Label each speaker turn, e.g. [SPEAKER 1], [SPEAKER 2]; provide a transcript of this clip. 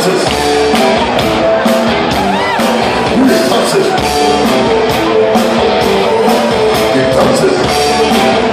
[SPEAKER 1] Who's responsive? Responsive.